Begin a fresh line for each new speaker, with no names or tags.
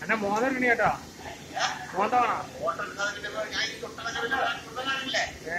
എന്നെ മോതരണി കേട്ടോ. മോദമാണോ ഏ.